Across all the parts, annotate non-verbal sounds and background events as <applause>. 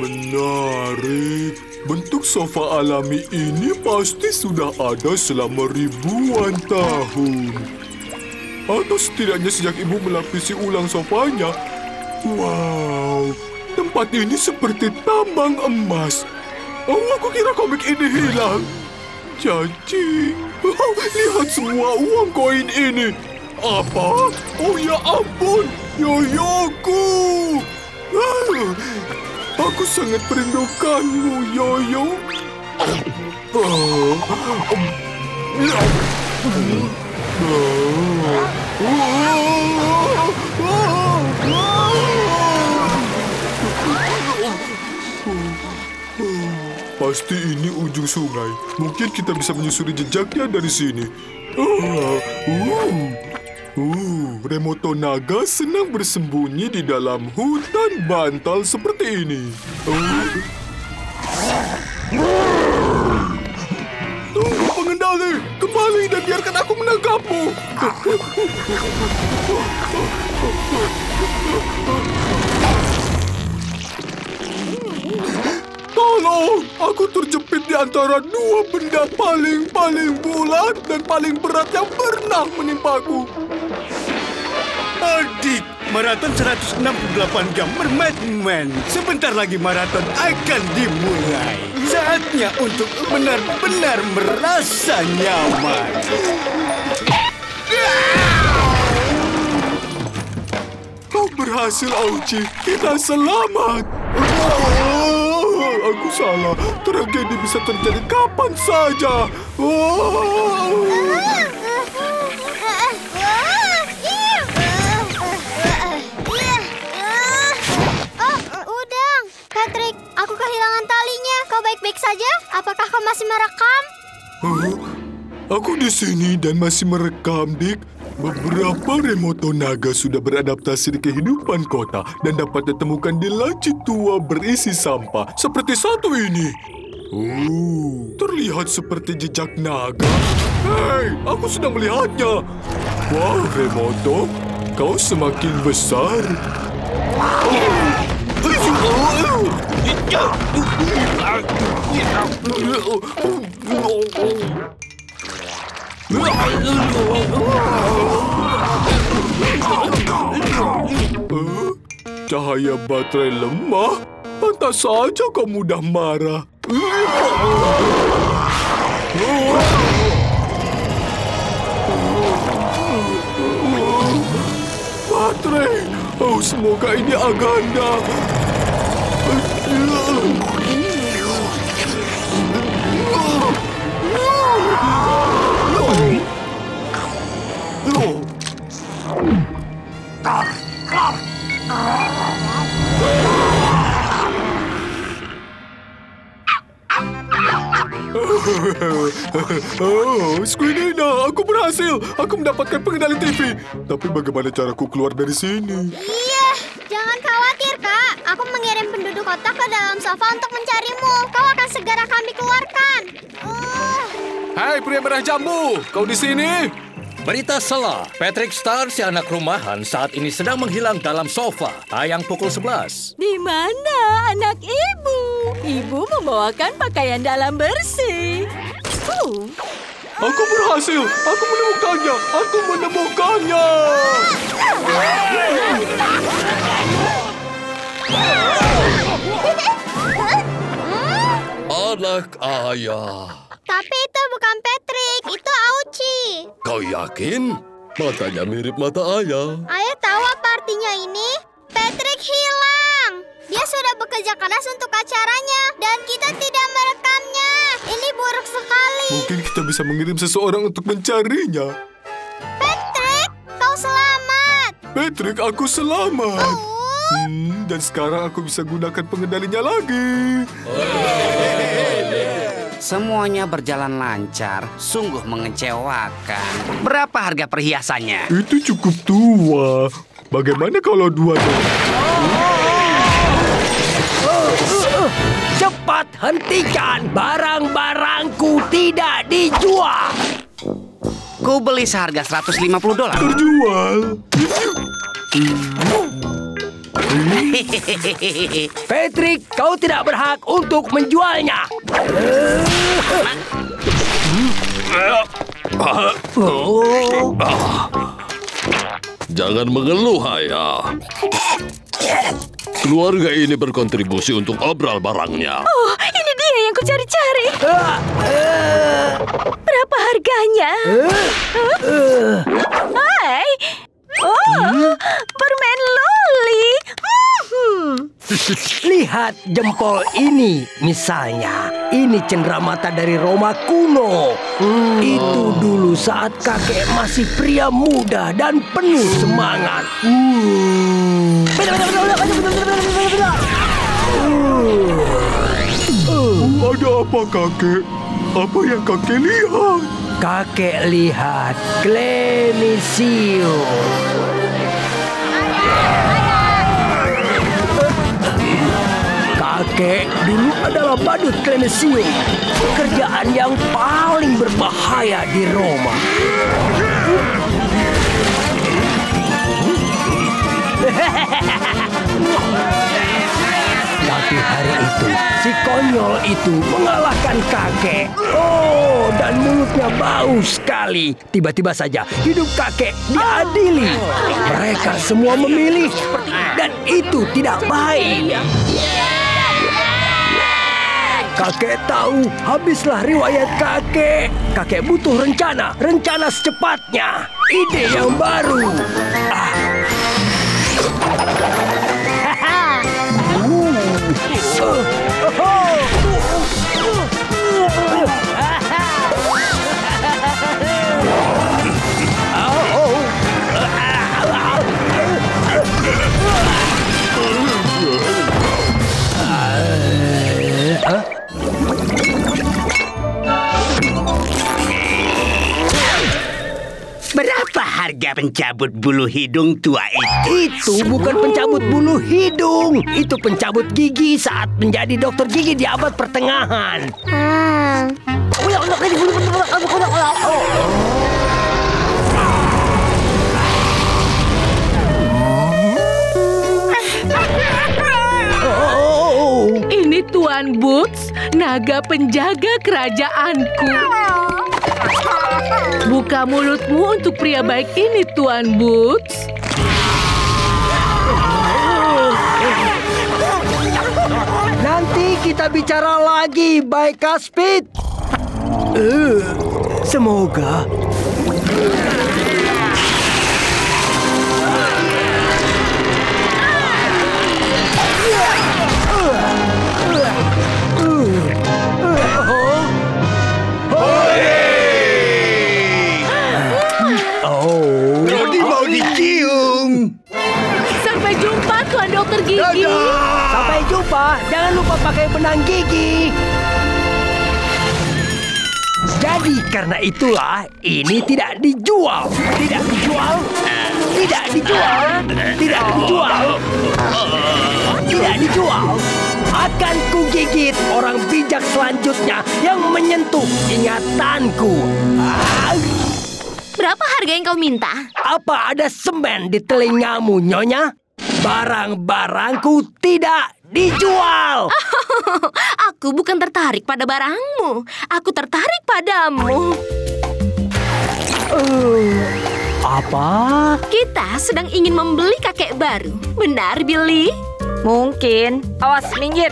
Menarik. Bentuk sofa alami ini pasti sudah ada selama ribuan tahun. Atau setidaknya sejak ibu melapisi ulang sofanya. Wow, tempat ini seperti tambang emas. Oh, aku kira komik ini hilang. Janji. Oh, lihat semua uang koin ini. Apa? Oh ya ampun, yoyoku. Ah, aku sangat merindukanmu, Yoyo. Pasti ini ujung sungai. Mungkin kita bisa menyusuri jejaknya dari sini. Oh, uh, uh, Remoto Naga senang bersembunyi di dalam hutan bantal seperti ini. Oh. Tunggu pengendali, kembali dan biarkan aku menangkapmu. Tolong, aku terjepit di antara dua benda paling-paling bulat dan paling berat yang pernah menimpaku. Adik, maraton 168 jam bermain-main. Sebentar lagi maraton akan dimulai. Saatnya untuk benar-benar merasa nyaman. Kau berhasil, Auci. Kita selamat. Oh, aku salah. Tragedi bisa terjadi kapan saja. Oh, kehilangan talinya. Kau baik-baik saja? Apakah kau masih merekam? Huh? Aku di sini dan masih merekam, Dik. Beberapa remoto naga sudah beradaptasi di kehidupan kota dan dapat ditemukan di laci tua berisi sampah seperti satu ini. Uh, terlihat seperti jejak naga. Hei, aku sudah melihatnya. Wow, Remoto, kau semakin besar. Eh, Cahaya baterai lemah? Pantas saja kau mudah marah. Baterai! Oh, semoga ini Aganda. Oh, Squidina, aku berhasil. Aku mendapatkan pengendali TV. Tapi bagaimana caraku keluar dari sini? Iya, jangan khawatir, Kak. Aku mengirim penduduk kota ke dalam sofa untuk mencarimu. Kau akan segera kami keluarkan. Uh, Hai pria merah jambu, kau di sini? Berita salah, Patrick Star si anak rumahan saat ini sedang menghilang dalam sofa. Tayang pukul 11. Di mana anak ibu? Ibu membawakan pakaian dalam bersih. Uh, Aku berhasil. Aku menemukannya. Aku menemukannya. <laughs> Anak ayah. tapi itu bukan Patrick, itu Auci. Kau yakin? Matanya mirip mata ayah. Ayah tahu apa artinya ini? Patrick hilang. Dia sudah bekerja keras untuk acaranya dan kita tidak merekamnya. Ini buruk sekali. Mungkin kita bisa mengirim seseorang untuk mencarinya. Patrick, kau selamat. Patrick, aku selamat. Oh. Hmm, dan sekarang aku bisa gunakan pengendalinya lagi. Semuanya berjalan lancar, sungguh mengecewakan. Berapa harga perhiasannya? Itu cukup tua. Bagaimana kalau dua Cepat hentikan barang-barangku tidak dijual. Ku beli seharga 150 dolar. terjual? Patrick, kau tidak berhak untuk menjualnya. Oh, Jangan mengeluh, ayah. Keluarga ini berkontribusi untuk obral barangnya. Oh, ini dia yang ku cari-cari. Berapa harganya? Hai. Oh, permen loli. Hmm. Lihat jempol ini misalnya. Ini cenderamata dari Roma kuno. Itu dulu saat kakek masih pria muda dan penuh semangat. Ada apa kakek? Apa yang kakek lihat? Kakek lihat Clemencio. Kakek dulu adalah badut Clemencio. Kerjaan yang paling berbahaya di Roma. <laughs> Tapi hari itu, si konyol itu mengalahkan kakek. Oh, dan mulutnya bau sekali. Tiba-tiba saja hidup kakek diadili. Mereka semua memilih, dan itu tidak baik. Kakek tahu, habislah riwayat kakek. Kakek butuh rencana, rencana secepatnya. Ide yang baru. Ah. Harga pencabut bulu hidung tua itu? Itu bukan pencabut bulu hidung. Itu pencabut gigi saat menjadi dokter gigi di abad pertengahan. Hmm. Oh, Ini Tuan Boots, naga penjaga kerajaanku. Buka mulutmu untuk pria baik ini, Tuan Boots. nanti kita bicara lagi, baik Kaspit. Eh, semoga. Dokter Gigi. Sampai jumpa. Jangan lupa pakai benang gigi. Jadi karena itulah ini tidak dijual. Tidak dijual. Tidak dijual. Tidak dijual. Tidak dijual. Akan kugigit orang bijak selanjutnya yang menyentuh ingatanku. Berapa harga yang kau minta? apa ada semen di telingamu, Nyonya? Barang-barangku tidak dijual. <laughs> Aku bukan tertarik pada barangmu. Aku tertarik padamu. Apa? Kita sedang ingin membeli kakek baru. Benar, Billy? Mungkin. Awas, minggir.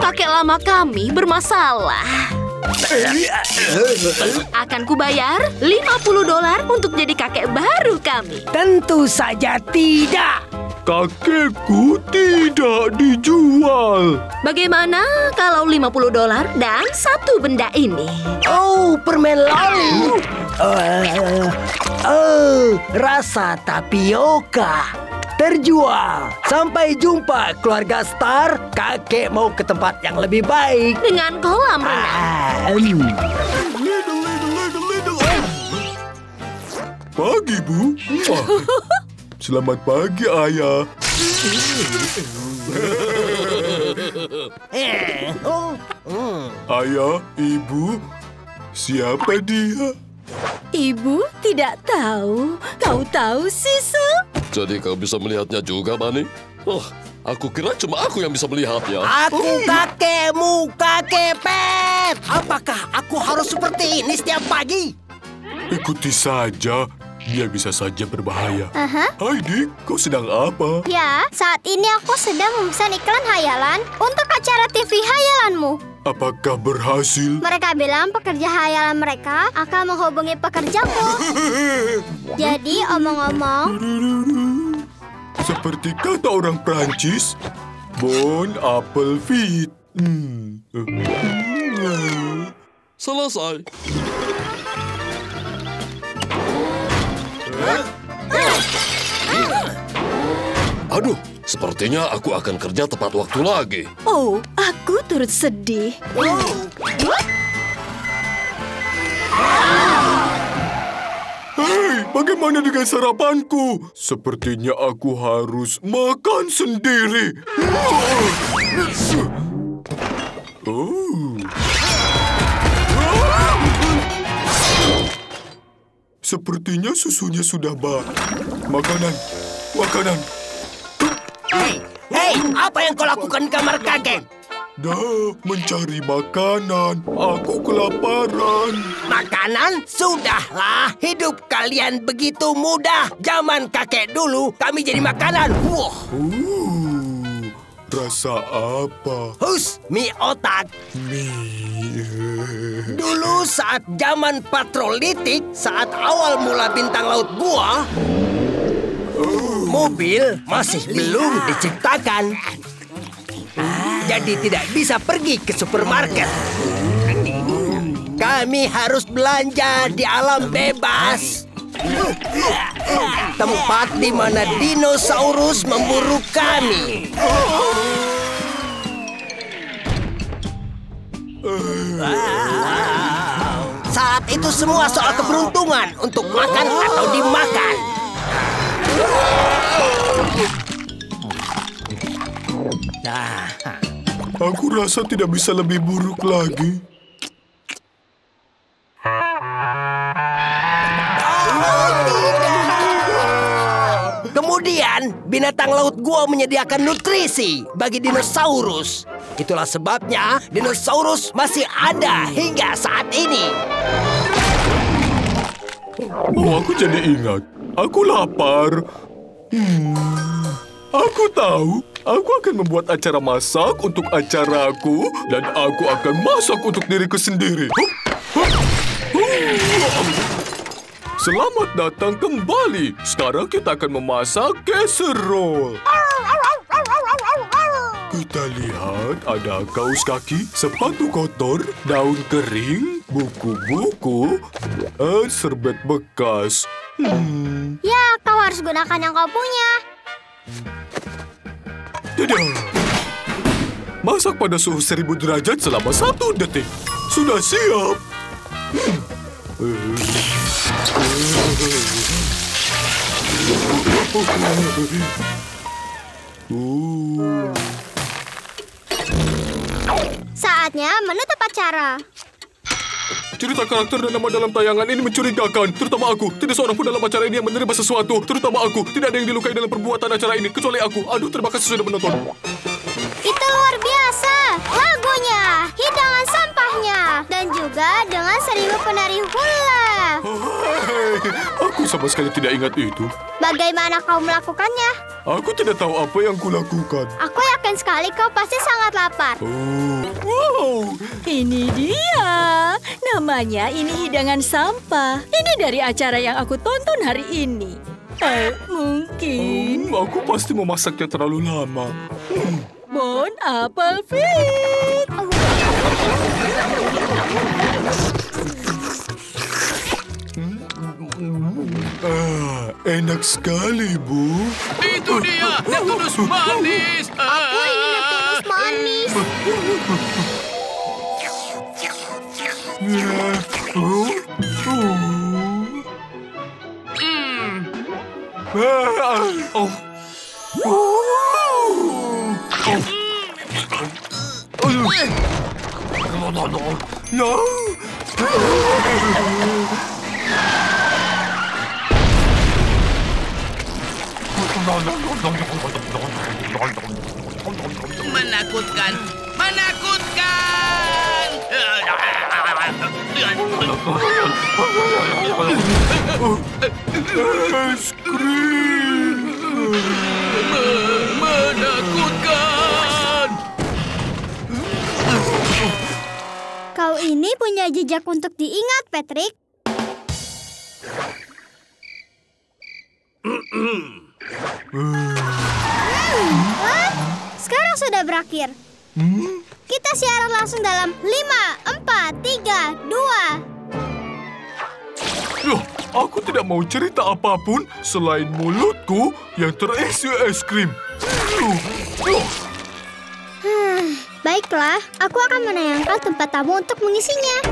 Kakek lama kami bermasalah. Akan kubayar 50 dolar untuk jadi kakek baru kami. Tentu saja tidak. Kakekku tidak dijual. Bagaimana kalau 50 dolar dan satu benda ini? Oh, permen loli. Eh, oh, rasa tapioka. Terjual. Sampai jumpa keluarga Star. Kakek mau ke tempat yang lebih baik. Dengan kolam renang. Pagi, Bu. <laughs> Selamat pagi, Ayah. Ayah, Ibu, siapa dia? Ibu tidak tahu. Kau tahu, Sisu? Jadi kau bisa melihatnya juga, Bani? Oh, aku kira cuma aku yang bisa melihatnya. Aku kakekmu, kakek Pet. Apakah aku harus seperti ini setiap pagi? Ikuti saja. Dia bisa saja berbahaya. Aha. Hai, Dik. Kau sedang apa? Ya, saat ini aku sedang memesan iklan hayalan untuk acara TV hayalanmu. Apakah berhasil? Mereka bilang pekerja hayalan mereka akan menghubungi pekerjaku. <laughs> Jadi, omong-omong, Seperti kata orang Prancis, Bon apple fit. Hmm. Selesai. Aduh, sepertinya aku akan kerja tepat waktu lagi. Oh, aku turut sedih. Hei, bagaimana dengan sarapanku? Sepertinya aku harus makan sendiri. Oh. Sepertinya susunya sudah bak. Makanan, makanan. Hei, hei, apa yang kau lakukan di kamar kakek? Dah, mencari makanan. Aku kelaparan. Makanan? Sudahlah, hidup kalian begitu mudah. Zaman kakek dulu, kami jadi makanan. Wah, Uh, rasa apa? hus, mie otak. Dulu saat zaman patrolitik, saat awal mula bintang laut gua, mobil masih belum diciptakan. Jadi tidak bisa pergi ke supermarket. Kami harus belanja di alam bebas. Tempat di mana dinosaurus memburu kami. Saat itu semua soal keberuntungan untuk makan atau dimakan. Nah, Aku rasa tidak bisa lebih buruk lagi. Kemudian, binatang laut gua menyediakan nutrisi bagi dinosaurus. Itulah sebabnya dinosaurus masih ada hingga saat ini. Oh, aku jadi ingat. Aku lapar. Hmm, aku tahu. Aku akan membuat acara masak untuk acaraku dan aku akan masak untuk diriku sendiri. Hup, hup, hup. Selamat datang kembali. Sekarang kita akan memasak casserole. Kita lihat ada kaos kaki, sepatu kotor, daun kering, buku-buku, dan serbet bekas. Hmm, ya kau harus gunakan yang kau punya. tidak. Masak pada suhu 1000 derajat selama satu detik. Sudah siap. Uh. Saatnya menutup acara. Cerita karakter dan nama dalam tayangan ini mencurigakan, terutama aku. Tidak seorang pun dalam acara ini yang menerima sesuatu, terutama aku. Tidak ada yang dilukai dalam perbuatan acara ini, kecuali aku. Aduh, terima kasih sudah menonton. Itu luar biasa. Lagunya, hidangan sampahnya, dan juga dengan seribu penari hula. Hei, aku sama sekali tidak ingat itu. Bagaimana kau melakukannya? Aku tidak tahu apa yang kulakukan. Aku yakin sekali kau pasti sangat lapar. Oh, wow. Ini dia. Namanya ini hidangan sampah. Ini dari acara yang aku tonton hari ini. Eh, mungkin. Hmm, aku pasti memasaknya terlalu lama. Bon Apple Fit. Ah, enak sekali, Bu. Itu dia, Neptunus manis. Aku ingin Neptunus manis. Ya, oh, oh. Ah, oh. Oh. No. Menakutkan, menakutkan. Es krim. Menakutkan. Kau ini punya jejak untuk diingat, Patrick. Hmm, hah? Sekarang sudah berakhir. Kita siaran langsung dalam 5, 4, 3, 2. Loh, aku tidak mau cerita apa pun selain mulutku yang terisi es krim. Loh, loh. Baiklah, aku akan menayangkan tempat tamu untuk mengisinya.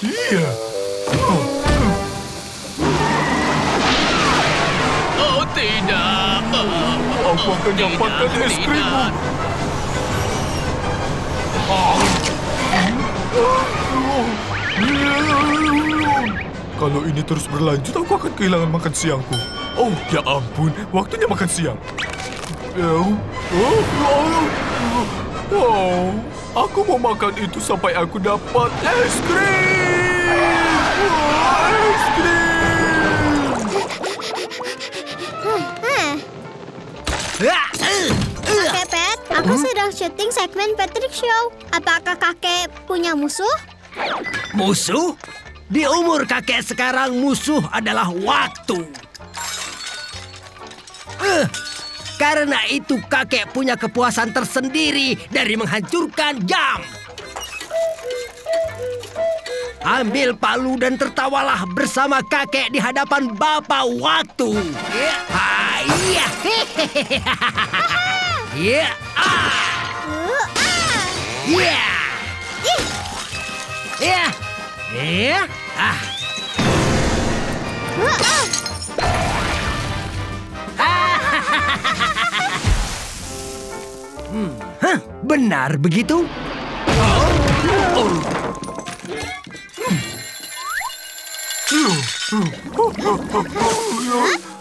Iya. Oh, dapatkan tidak, es krimmu. Kalau ini terus berlanjut, aku akan kehilangan makan siangku. Oh, ya ampun, waktunya makan siang. Oh, oh, oh, oh, aku mau makan itu sampai aku dapat es krim. Oh, es krim. Aku sedang syuting segmen Patrick Show. Apakah kakek punya musuh? Musuh? Di umur kakek sekarang musuh adalah waktu. Eh, karena itu kakek punya kepuasan tersendiri dari menghancurkan jam. Ambil palu dan tertawalah bersama kakek di hadapan bapak waktu. Ha, iya. <laughs> Ah. Uh, ah. Iya. Ih, Iya. Iya. Ah. uh, ah. Hah, benar begitu?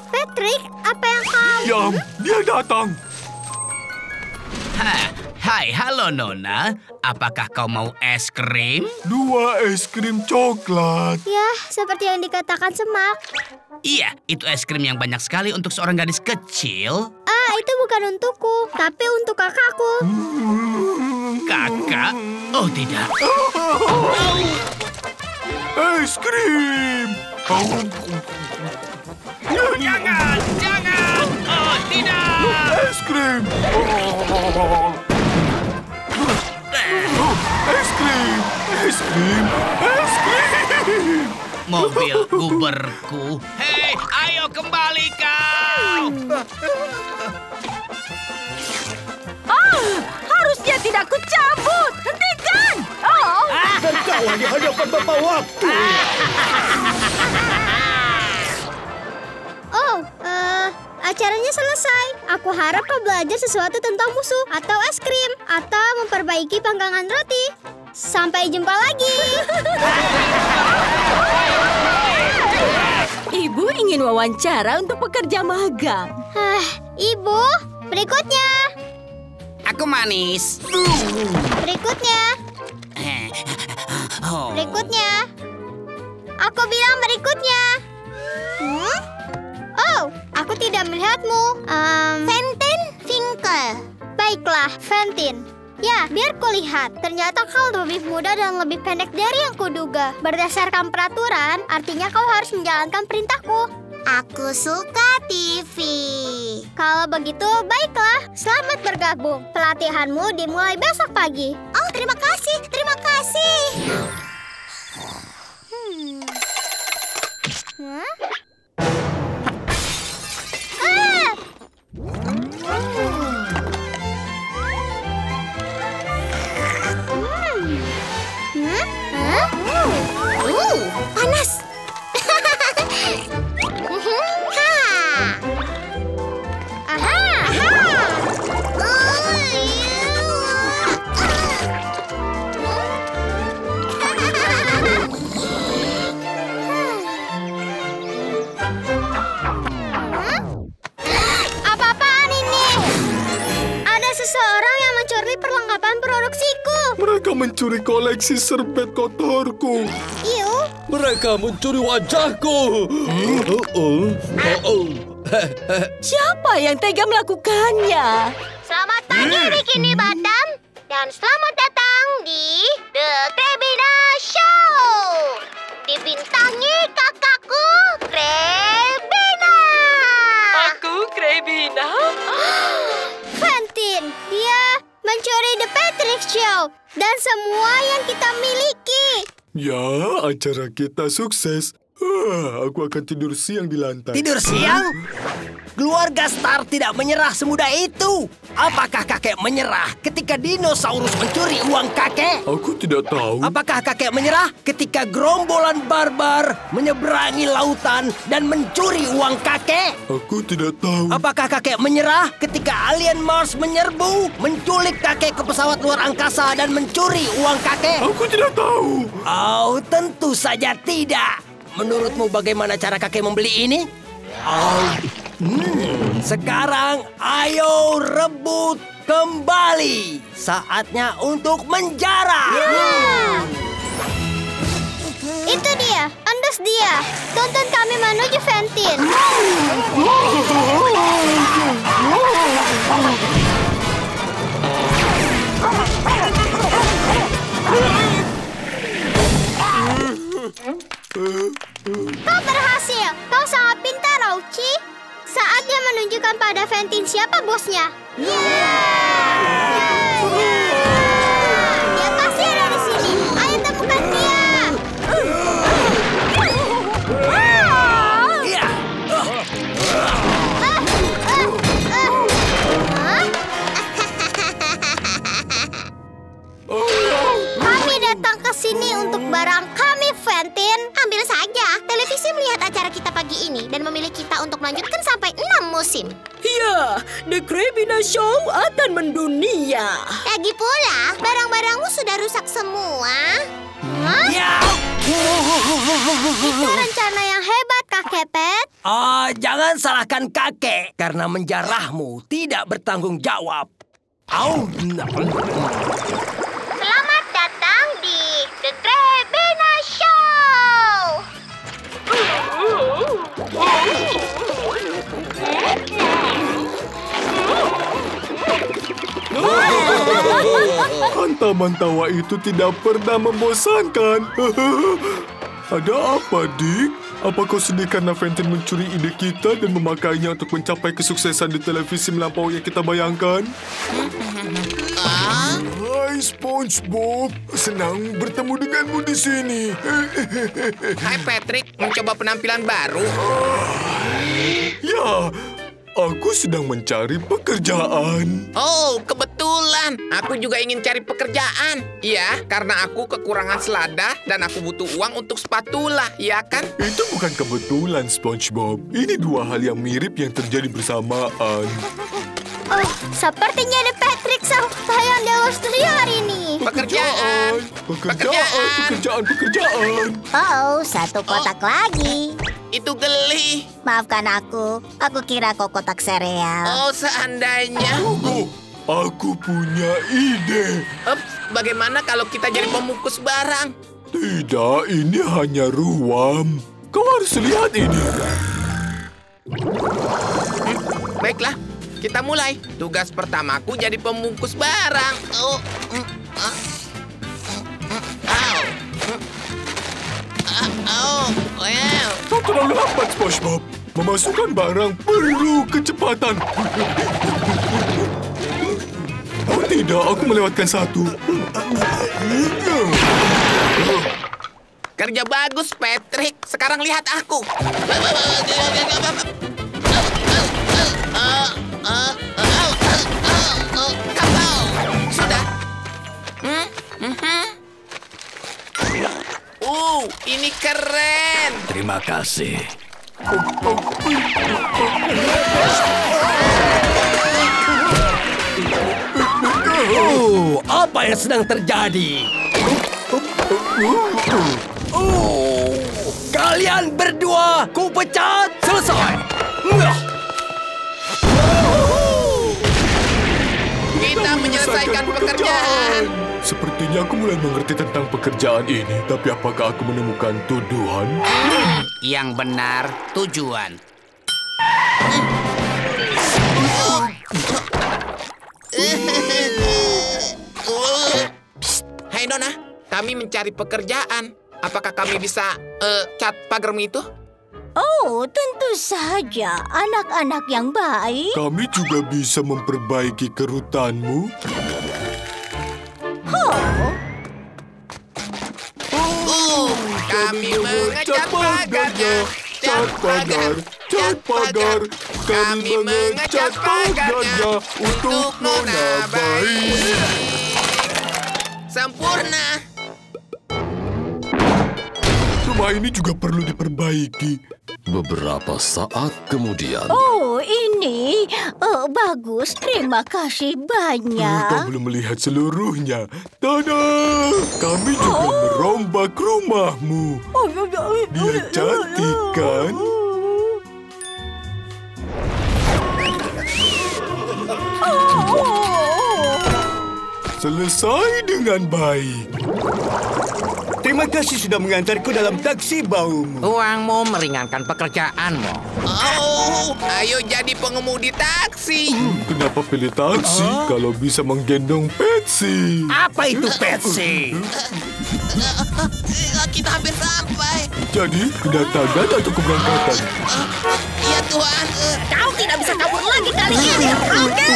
Patrick, apa yang kau... Yam, dia datang. Hai, halo Nona. Apakah kau mau es krim? Dua es krim coklat. Ya, seperti yang dikatakan Semak. Iya, itu es krim yang banyak sekali untuk seorang gadis kecil. Ah, itu bukan untukku, tapi untuk kakakku. Kakak? Oh tidak. Es krim. Jangan, jangan. Oh tidak. Es krim. Es krim. Es krim. Mobil guberku. Hei, ayo kembali kau. Ah, harusnya tidak kucabut. Hentikan! Oh, Dan kau hanya hadapan bapak waktu. Oh, eh, acaranya selesai. Aku harap kau belajar sesuatu tentang musuh atau es krim atau memperbaiki panggangan roti. Sampai jumpa lagi. <laughs> ibu ingin wawancara untuk pekerja magang. Hah, Ibu, berikutnya. Aku manis. Berikutnya. <laughs> Oh. Berikutnya. Aku bilang berikutnya. Hmm? Aku tidak melihatmu. Um, Ventin Finkel. Baiklah, Ventin. Ya, biar kulihat. Ternyata kau lebih muda dan lebih pendek dari yang kuduga. Berdasarkan peraturan, artinya kau harus menjalankan perintahku. Aku suka TV. Kalau begitu, baiklah. Selamat bergabung. Pelatihanmu dimulai besok pagi. Oh, terima kasih. Terima kasih. Hmm. Hah? Hmm. Hmm? Uh, panas. Mereka mencuri koleksi serbet kotorku. Iu, Mereka mencuri wajahku. Oh, oh. Oh, oh. Siapa yang tega melakukannya? Selamat pagi Bikini Bottom dan selamat datang di The Krebina Show. Dibintangi kakakku Krebina. Aku Krebina. <gasps> Mencuri The Patrick Show dan semua yang kita miliki. Ya, acara kita sukses. Ah, aku akan tidur siang di lantai. Tidur siang? Keluarga Star tidak menyerah semudah itu. Apakah kakek menyerah ketika dinosaurus mencuri uang kakek? Aku tidak tahu. Apakah kakek menyerah ketika gerombolan barbar menyeberangi lautan dan mencuri uang kakek? Aku tidak tahu. Apakah kakek menyerah ketika alien Mars menyerbu, menculik kakek ke pesawat luar angkasa dan mencuri uang kakek? Aku tidak tahu. Oh, tentu saja tidak. Menurutmu bagaimana cara kakek membeli ini? Oh, hmm, sekarang ayo rebut kembali. Saatnya untuk menjarah. Itu dia, Andes dia. Tonton kami menuju Fantin. Kau berhasil. Kau sangat pintar, Rauchi. Saatnya menunjukkan pada Fantin siapa bosnya. Yeay! Dia pasti ada di sini. Ayo temukan dia. <laughs> Kami datang ke sini untuk barang kami, Ventin. Ambil saja. Televisi melihat acara kita pagi ini dan memilih kita untuk melanjutkan sampai enam musim. Ya, The Krebina Show akan mendunia. Lagi pula, barang-barangmu sudah rusak semua. Hah? Ya. Itu rencana yang hebat, Kakek Pet. Ah, jangan salahkan kakek karena menjarahmu tidak bertanggung jawab. Au. <laughs> Hantaman tawa itu tidak pernah membosankan. <laughs> Ada apa, Dick? Apa kau sedih karena Fenton mencuri ide kita dan memakainya untuk mencapai kesuksesan di televisi melampaui yang kita bayangkan? Hai SpongeBob, senang bertemu denganmu di sini. Hai Patrick, mencoba penampilan baru. ya, aku sedang mencari pekerjaan. Oh, kebetulan. Aku juga ingin cari pekerjaan. Iya, karena aku kekurangan selada dan aku butuh uang untuk spatula, ya kan? Itu bukan kebetulan, SpongeBob. Ini dua hal yang mirip yang terjadi bersamaan. Oh, sepertinya ada Patrick sang tayang di Australia hari ini. Pekerjaan. Pekerjaan, pekerjaan, pekerjaan. Oh, satu kotak lagi. Itu geli. Maafkan aku, aku kira kau kotak sereal. Oh, seandainya. Tunggu, aku punya ide. Ups, bagaimana kalau kita jadi pembungkus barang? Tidak, ini hanya ruam. Kau harus lihat ini. Baiklah, kita mulai. Tugas pertamaku jadi pembungkus barang. Oh, mm, ah, oh, wow. Kau terlalu lambat, SpongeBob. Memasukkan barang perlu kecepatan. Oh tidak, aku melewatkan satu. Kerja bagus, Patrick. Sekarang lihat aku. Uh, ini keren. Terima kasih. Oh, apa yang sedang terjadi? Oh, kalian berdua ku pecat selesai. Ngah. Kita menyelesaikan pekerjaan. Sepertinya aku mulai mengerti tentang pekerjaan ini. Tapi apakah aku menemukan tuduhan? Yang benar, tujuan. Hai Nona, kami mencari pekerjaan. Apakah kami bisa eh, cat pagarmu itu? Oh, tentu saja. Anak-anak yang baik. Kami juga bisa memperbaiki kerutanmu. Uh, kami mengecat pagarnya. Cat pagar, cat pagar. Kami mengecat pagarnya untuk Nona baik. Sempurna. Rumah ini juga perlu diperbaiki. Beberapa saat kemudian, Oh, ini oh, bagus. Terima kasih Kau banyak. belum melihat seluruhnya. Tada! Kami juga merombak rumahmu. Dia cantik kan? Selesai dengan baik. Terima kasih sudah mengantarku dalam taksi baumu. Uangmu meringankan pekerjaanmu. Oh, ayo jadi pengemudi taksi. Kenapa pilih taksi kalau bisa menggendong Patsy? Apa itu Patsy? Kita hampir sampai. Jadi, kedatangan atau keberangkatan? Ya Tuhan. Kau tidak bisa kabur lagi kali ini. Oke.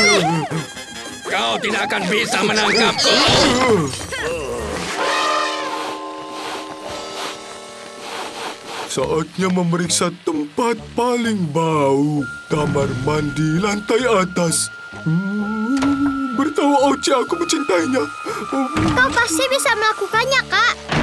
Kau tidak akan bisa menangkapku. Saatnya memeriksa tempat paling bau. Kamar mandi lantai atas. Hmm, beritahu Oci aku mencintainya. Hmm, Kau pasti bisa melakukannya, Kak.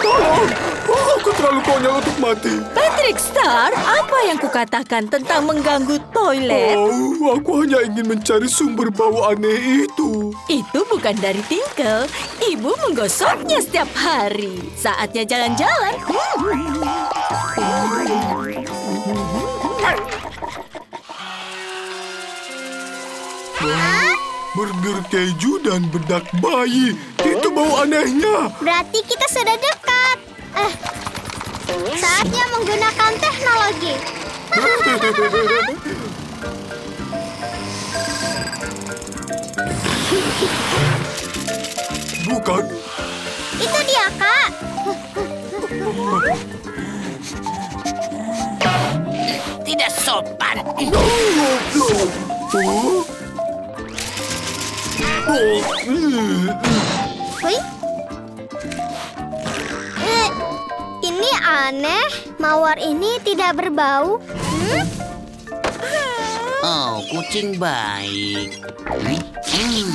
Tolong! Oh, aku terlalu konyol untuk mati. Patrick Star, apa yang kukatakan tentang mengganggu toilet? Oh, aku hanya ingin mencari sumber bau aneh itu. Itu bukan dari Tinkle. Ibu menggosoknya setiap hari. Saatnya jalan-jalan. Burger keju dan bedak bayi. Bau anehnya. Berarti kita sudah dekat. Eh, saatnya menggunakan teknologi. <laughs> Bukan. Itu dia, Kak. Tidak sopan. Oh. Wih. Eh, ini aneh. Mawar ini tidak berbau. Hmm? Oh, kucing baik. Hmm.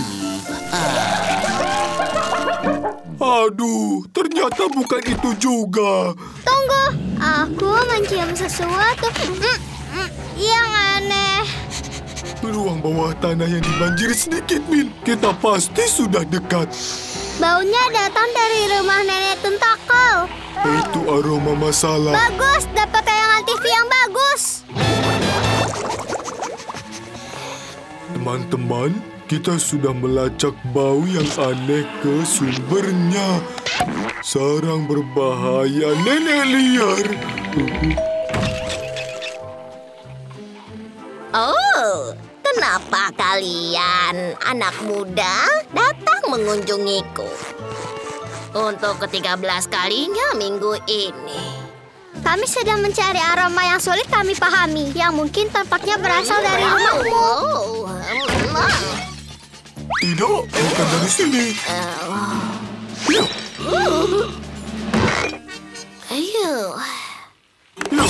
Aduh, ternyata bukan itu juga. Tunggu, aku mencium sesuatu Hmm, hmm, yang aneh. Ruang bawah tanah yang dibanjiri sedikit, Min. Kita pasti sudah dekat. Baunya datang dari rumah nenek tentakel. Itu aroma masalah. Bagus, dapat tayangan TV yang bagus. Teman-teman, kita sudah melacak bau yang aneh ke sumbernya. Sarang berbahaya nenek liar. Kenapa kalian anak muda datang mengunjungiku? Untuk ke-13 kalinya minggu ini. Kami sedang mencari aroma yang sulit kami pahami, yang mungkin tampaknya berasal dari rumahmu. Oh, Tidak, bukan dari sini. Ayo. ya,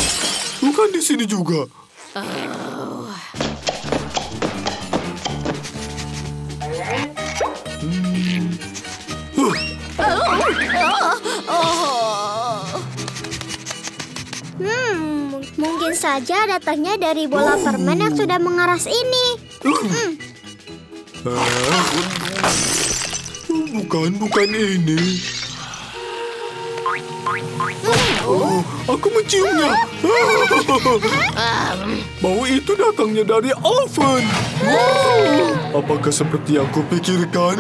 bukan di sini juga. Hmm. Mungkin saja datangnya dari bola permen yang sudah mengeras ini. Hmm. Bukan, bukan ini. Oh, aku menciumnya. Bau itu datangnya dari oven. Apakah seperti yang kupikirkan?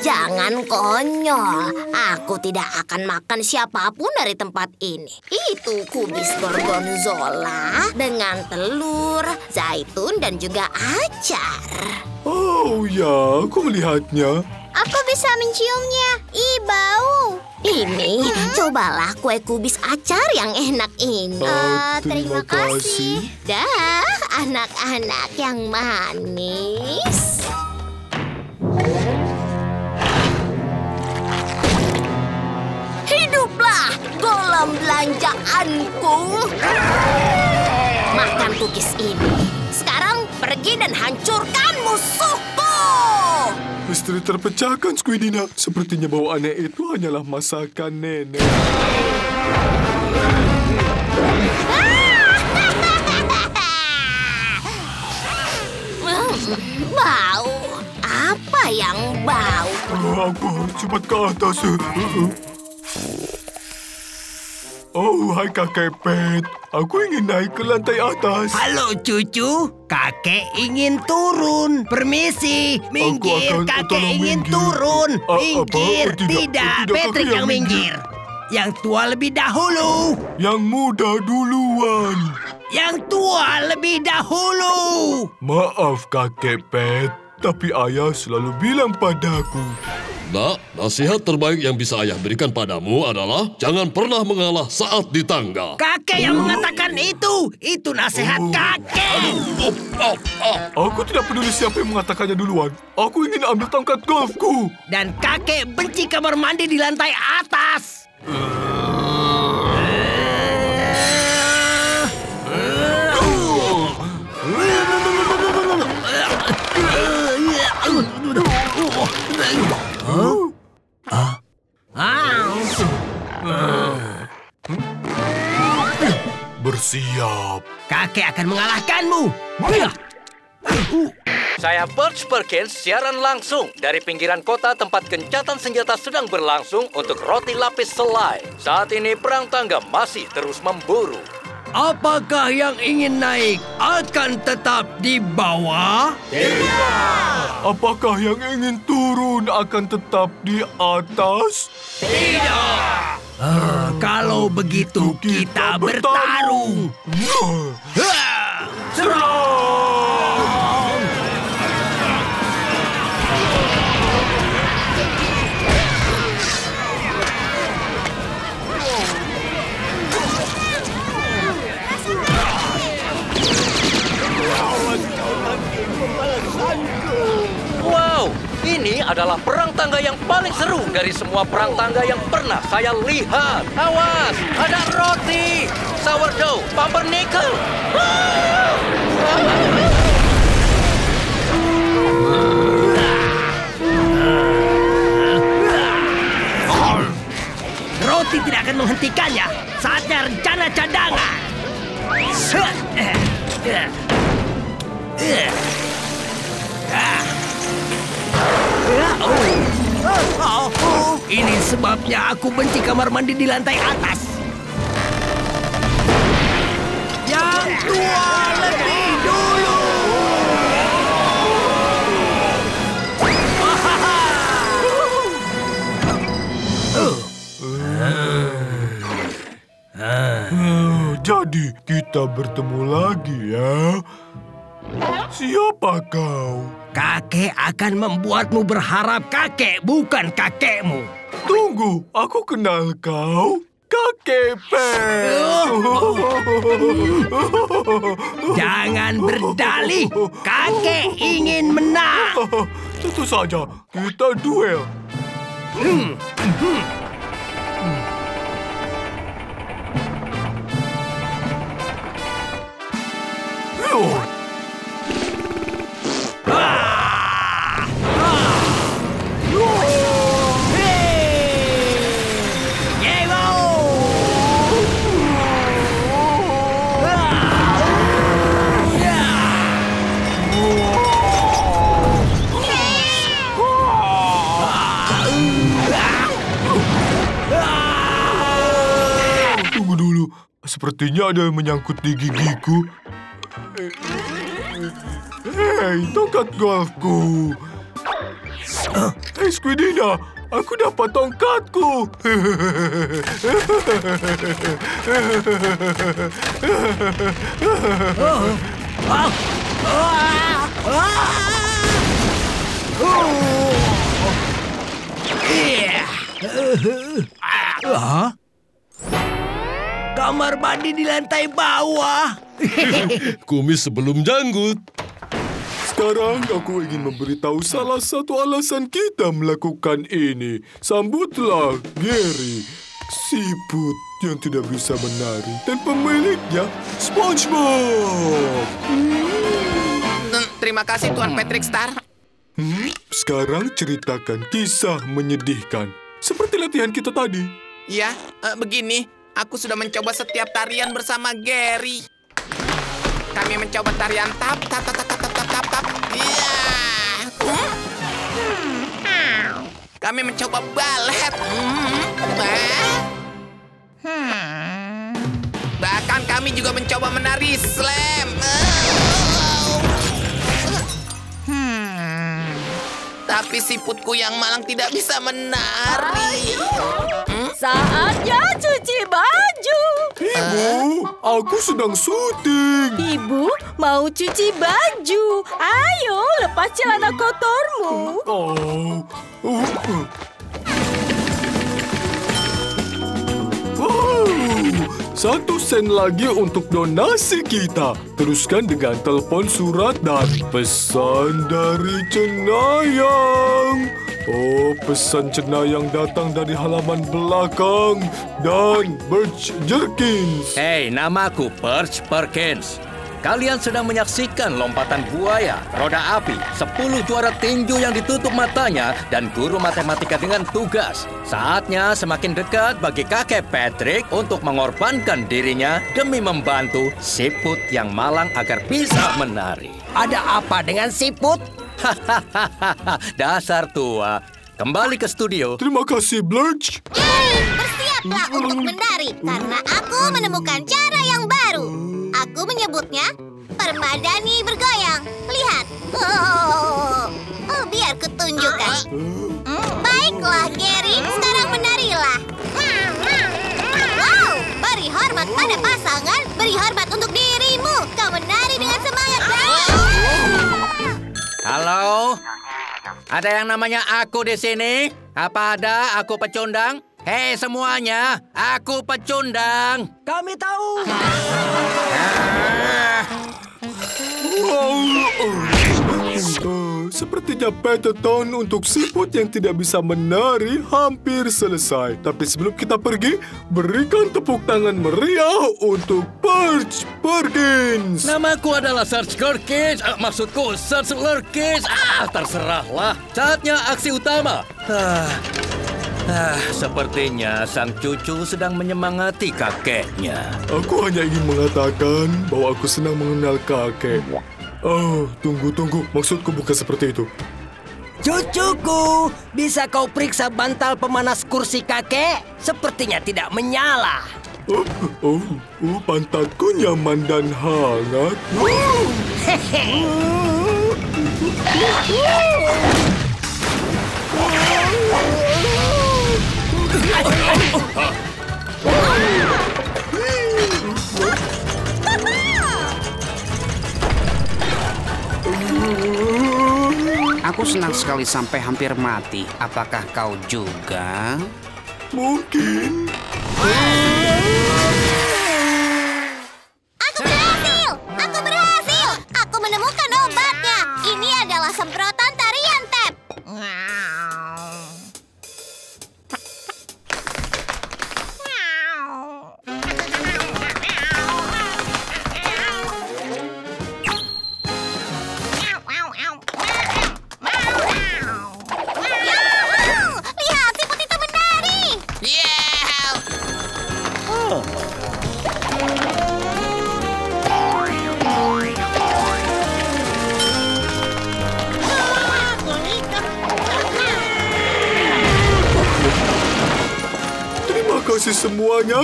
Jangan konyol. Aku tidak akan makan siapa pun dari tempat ini. Itu kubis gorgonzola dengan telur, zaitun, dan juga acar. Oh ya, aku melihatnya. Aku bisa menciumnya. Ih, bau. Ini, cobalah kue kubis acar yang enak ini. Ah, terima kasih. Dah, anak-anak yang manis. Golem belanjaanku. Makan cookies ini. Sekarang pergi dan hancurkan musuhku. Misteri terpecahkan, Squidina. Sepertinya bau aneh itu hanyalah masakan nenek. Bau. Apa yang bau? Aku harus cepat ke atas. Oh, hai kakek Pet. Aku ingin naik ke lantai atas. Halo cucu, kakek ingin turun. Permisi, minggir, kakek ingin minggir. turun. A- apa? Minggir, Oh, tidak. tidak, Tidak, Patrick yang yang minggir. Yang tua lebih dahulu. Yang muda duluan. Yang tua lebih dahulu. Maaf kakek Pet, tapi ayah selalu bilang padaku. Nak, nasihat terbaik yang bisa ayah berikan padamu adalah jangan pernah mengalah saat di tangga. Kakek yang mengatakan itu. Itu nasihat Oh. kakek. Aku tidak peduli siapa yang mengatakannya duluan. Aku ingin ambil tongkat golfku. Dan kakek benci kamar mandi di lantai atas. Bersiap. Kakek akan mengalahkanmu. Saya Birch Perkins siaran langsung dari pinggiran kota tempat gencatan senjata sedang berlangsung untuk roti lapis selai. Saat ini perang tangga masih terus memburu. Apakah yang ingin naik akan tetap di bawah? Apakah yang ingin turun akan tetap di atas? Ah, kalau begitu kita bertarung. Nah, Serang! Ini adalah perang tangga yang paling seru dari semua perang tangga yang pernah saya lihat. Awas, ada roti, sourdough, pumpernickel. Roti tidak akan menghentikannya. Saatnya rencana cadangan. Eh, eh, eh. Ah. Oh. Ini sebabnya aku benci kamar mandi di lantai atas. Yang tua lebih dulu. Eh, Jadi kita bertemu lagi ya. Siapa kau? Kakek akan membuatmu berharap kakek, bukan kakekmu. Tunggu, aku kenal kau. Kakek Pet. Jangan berdalih, kakek ingin menang. Tentu saja, kita duel. Loh, Sepertinya ada yang menyangkut di gigiku. Hei, tongkat golfku. Hei, Squidina, aku dapat tongkatku. Hah? Kamar mandi di lantai bawah. <laughs> Kumis sebelum janggut. Sekarang aku ingin memberitahu salah satu alasan kita melakukan ini. Sambutlah Gary, siput yang tidak bisa menari dan pemiliknya SpongeBob. Hmm, Terima kasih Tuan Patrick Star. Hmm, sekarang ceritakan kisah menyedihkan. Seperti latihan kita tadi. Ya, eh, begini. Aku sudah mencoba setiap tarian bersama Gary. Kami mencoba tarian tap, tap, tap, tap, tap, tap, tap, tap. Iya. Kami mencoba balet. Hmm. Bahkan kami juga mencoba menari slam. Tapi siputku yang malang tidak bisa menari. Saatnya cuci baju. Ibu, aku sedang syuting. Ibu mau cuci baju. Ayo, lepas celana kotormu. Oh, oh. Satu sen lagi untuk donasi kita. Teruskan dengan telepon surat dan pesan dari Cenayang. Oh, pesan Cenayang datang dari halaman belakang dan Birch Jerkins. Hei, namaku Perch Perkins. Kalian sedang menyaksikan lompatan buaya, roda api, 10 juara tinju yang ditutup matanya, dan guru matematika dengan tugas. Saatnya semakin dekat bagi kakek Patrick untuk mengorbankan dirinya demi membantu siput yang malang agar bisa menari. Ada apa dengan siput? Hahaha, <laughs> dasar tua. Kembali ke studio. Terima kasih, Blurch. Yeay, bersiaplah untuk menari karena aku menemukan cara yang baru. Aku menyebutnya permadani bergoyang. Lihat. Oh, oh biar kutunjukkan. Hmm, baiklah, Gary. Sekarang menarilah. Wow, beri hormat pada pasangan. Beri hormat untuk dirimu. Halo? Ada yang namanya aku di sini? Apa ada aku pecundang? Hei semuanya, aku pecundang. Kami tahu. Oh, sepertinya peloton untuk siput yang tidak bisa menari hampir selesai. Tapi sebelum kita pergi, berikan tepuk tangan meriah untuk Perch Perkins. Namaku adalah Search Perkins. Ah, maksudku Search Lurkins. Ah, terserahlah. Saatnya aksi utama. Ah, ah, sepertinya sang cucu sedang menyemangati kakeknya. Aku hanya ingin mengatakan bahwa aku senang mengenal kakek. Oh, tunggu, tunggu. Maksudku bukan seperti itu. Cucuku, bisa kau periksa bantal pemanas kursi kakek? Sepertinya tidak menyala. Oh, oh, oh pantatku nyaman dan hangat. <laughs> Aku senang sekali sampai hampir mati. Apakah kau juga? Mungkin.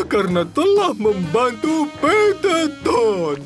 Karena telah membantu Peteton.